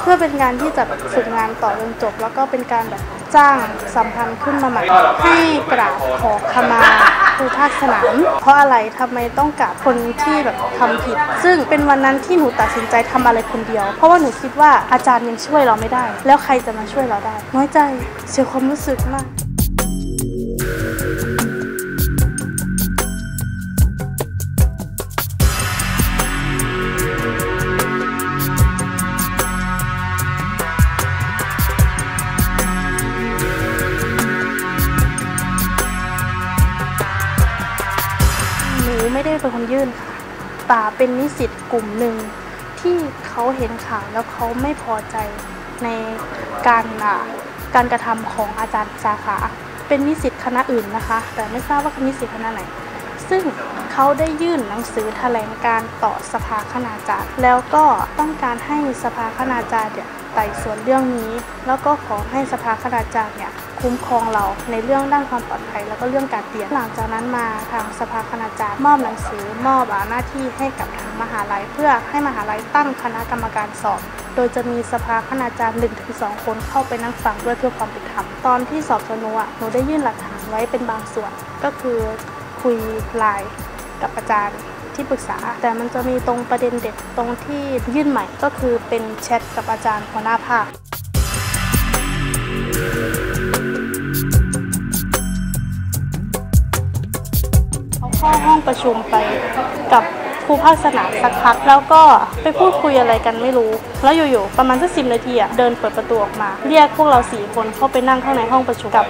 เพื่อเป็นการที่จะฝึกงานต่อจนจบ แล้วก็เป็นการแบบจ้างสัมพันธ์ขึ้นมาใหม่ให้กราบขอขมาครูภาคสนาม เพราะอะไรทำไมต้องกราบคนที่แบบทำผิด ซึ่งเป็นวันนั้นที่หนูตัดสินใจทำอะไรคนเดียว เพราะว่าหนูคิดว่าอาจารย์ยังช่วยเราไม่ได้ แล้วใครจะมาช่วยเราได้ น้อยใจเสียความรู้สึกมาก นูไม่ได้เป็นคนยื่นค่ะป่าเป็นนิสิตกลุ่มหนึ่งที่เขาเห็นข่าวแล้วเขาไม่พอใจในการการกระทำของอาจารย์สาขา เป็นนิสิตคณะอื่นนะคะ แต่ไม่ทราบว่านิสิตคณะไหน ซึ่งเขาได้ยื่นหนังสือแถลงการต่อสภาคณาจารย์ แล้วก็ต้องการให้สภาคณาจารย์เนี่ยไต่สวนเรื่องนี้ แล้วก็ขอให้สภาคณาจารย์เนี่ย คุ้มครองเราในเรื่องด้านความปลอดภัย แล้วก็เรื่องการเรียนหลังจากนั้นมาทางสภาคณาจารย์มอบหนังสือ มอบอหน้าที่ให้กับทางมหาลัย เพื่อให้มหาลัยตั้งคณะกรรมการสอบ โดยจะมีสภาคณาจารย์1นถึงสองคนเข้าไปนั่งฟังด้วยเพื่อความเป็นธรรมตอนที่สอบสนุอะหนูได้ยื่นหลักฐานไว้เป็นบางส่วน ก็คือคุยไลน์กับอาจารย์ที่ปรึกษา แต่มันจะมีตรงประเด็นเด็ดตรงที่ยื่นใหม่ก็คือเป็นแชทกับอาจารย์หัวหน้าภาค เข้าห้องประชุมไปกับครูภาคสนามสักพักแล้วก็ไปพูดคุยอะไรกันไม่รู้ แล้วอยู่ๆประมาณสักสิบนาทีอะเดินเปิดประตูออกมา เรียกพวกเราสี่คนเข้าไปนั่งข้างในห้องประชุมกับ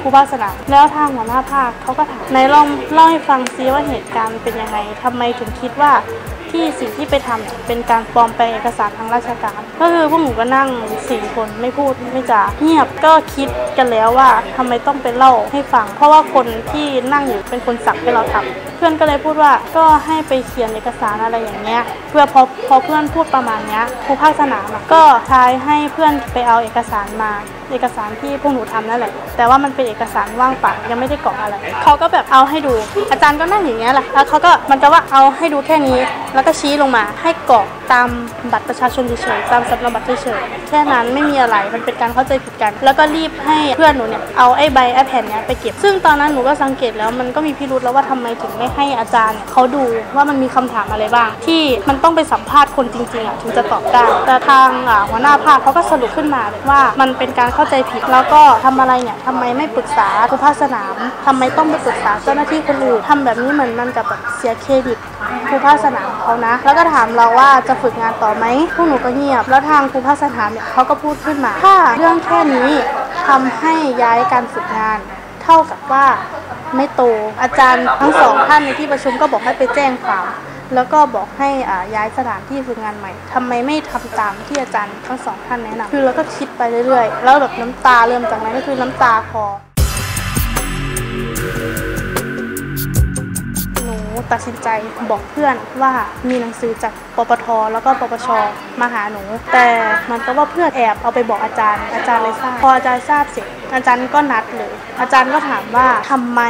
ครูภาคสนามแล้วทางหัวหน้าภาคเขาก็ถามนายลองเล่าให้ฟังซิว่าเหตุการณ์เป็นยังไงทำไมถึงคิดว่า ที่สิ่งที่ไปทำเนี่ยเป็นการปลอมแปลงเอกสารทางราชการ ก็คือพวกหนูก็นั่งสี่คนไม่พูดไม่จาเงียบก็คิดกันแล้วว่าทำไมต้องไปเล่าให้ฟัง เพราะว่าคนที่นั่งอยู่เป็นคนสั่งให้เราทำเพื่อนก็เลยพูดว่าก็ให้ไปเขียนเอกสารอะไรอย่างเงี้ยเพื่อพอพอเพื่อนพูดประมาณเนี้ยครูภาคสนามก็ใช้ให้เพื่อนไปเอาเอกสารมาเอกสารที่พวกหนูทำนั่นแหละ แต่ว่ามันเป็นเอกสารว่างเปล่ายังไม่ได้กรอกอะไรเขาก็แบบเอาให้ดู อาจารย์ก็นั่งอย่างเงี้ยแหละแล้วเขาก็มันจะว่าเอาให้ดูแค่นี้ แล้วก็ชี้ลงมาให้กรอกตามบัตรประชาชนเฉยๆตามสำเนาบัตรเฉยๆแค่นั้นไม่มีอะไรมันเป็นการเข้าใจผิดกัน แล้วก็รีบให้เพื่อนหนูเนี่ยเอาไอ้ใบไอ้แผ่นเนี้ยไปเก็บ ซึ่งตอนนั้นหนูก็สังเกตแล้วมันก็มีพิรุธแล้วว่าทำไมถึงไม่ให้อาจารย์เขาดูว่ามันมีคำถามอะไรบ้าง ที่มันต้องไปสัมภาษณ์คนจริงๆอะถึงจะตอบได้แต่ทางหัวหน้าภาคเขาก็สรุปขึ้นมาว่ามันเป็นการเข้าใจผิดแล้วก็ทำอะไรเนี่ยทำไมไม่ปรึกษาครูภาคสนามทำไมต้องไปปรึกษาเจ้าหน้าที่คนอื่นทำแบบนี้เหมือนมันกับแบบเสียเครดิตครูภาคสนามเขานะ แล้วก็ถามเราว่าจะฝึกงานต่อไหมพวกหนูก็เงียบ แล้วทางครูภาคสนามเนี่ยเขาก็พูดขึ้นมา ถ้าเรื่องแค่นี้ทำให้ย้ายการฝึกงาน เท่ากับว่าไม่โต อาจารย์ทั้งสองท่านในที่ประชุมก็บอกให้ไปแจ้งความ แล้วก็บอกให้ย้ายสถานที่ฝึกงานใหม่ทำไมไม่ทำตามที่อาจารย์ทั้งสองท่านแนะนำคือเราก็คิดไปเรื่อยๆ แล้วแบบน้ำตาเริ่มจากนั้นก็คือน้ำตาคอ ตัดสินใจบอกเพื่อนว่ามีหนังสือจากปปท แล้วก็ปปช มาหาหนู แต่มันก็ว่าเพื่อนแอบเอาไปบอกอาจารย์ อาจารย์เลยทราบ พออาจารย์ทราบเสร็จ อาจารย์ก็นัดเลย อาจารย์ก็ถามว่าทำไม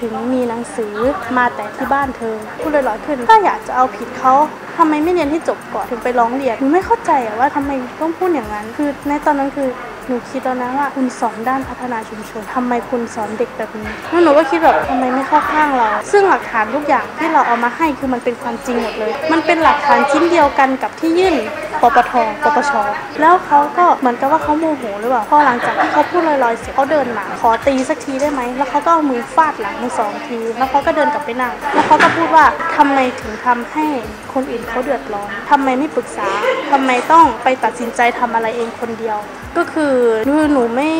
ถึงมีหนังสือมาแต่ที่บ้านเธอพูดลอยๆขึ้นถ้าอยากจะเอาผิดเขาทำไมไม่เรียนให้จบก่อนถึงไปร้องเรียนหนูไม่เข้าใจว่าทำไมต้องพูดอย่างนั้น คือในตอนนั้นคือ หนูคิดตอนนั้นว่าคุณสอนด้านพัฒนาชุมชนทำไมคุณสอนเด็กแบบนี้แล้วหนูก็คิดแบบทำไมไม่เข้าข้างเรา ซึ่งหลักฐานทุกอย่างที่เราเอามาให้คือมันเป็นความจริงหมดเลย มันเป็นหลักฐานชิ้นเดียวกันกับที่ยื่น ปปทปปชแล้วเขาก็เหมือนกับว่าเขาโมโหหรือเปล่าพอหลังจากที่เขาพูดลอยๆเสร็จเขาเดินมาขอตีสักทีได้ไหมแล้วเขาก็เอามือฟาดหลังมือสองทีแล้วเขาก็เดินกลับไปนั่งแล้วเขาก็พูดว่าทำไมถึงทำให้คนอื่นเขาเดือดร้อนทำไมไม่ปรึกษาทำไมต้องไปตัดสินใจทำอะไรเองคนเดียว ก็คือคือหนูไม่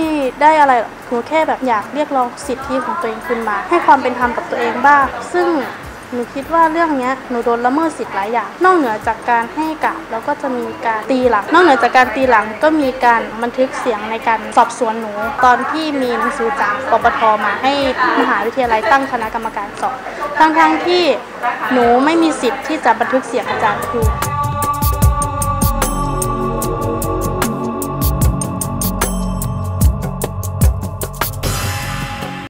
ได้อะไรหนูแค่แบบอยากเรียกร้องสิทธิของตัวเองขึ้นมา ให้ความเป็นธรรมกับตัวเองบ้างซึ่ง หนูคิดว่าเรื่องนี้หนูโดนละเมิดสิทธิ์หลายอย่าง นอกเหนือจากการให้การแล้วก็จะมีการตีหลัง นอกเหนือจากการตีหลังก็มีการบันทึกเสียงในการสอบสวนหนู ตอนที่มีหนังสือจากปปทมาให้มหาวิทยาลัยตั้งคณะกรรมการสอบทั้งๆที่หนูไม่มีสิทธิ์ที่จะบันทึกเสียงอาจารย์ครู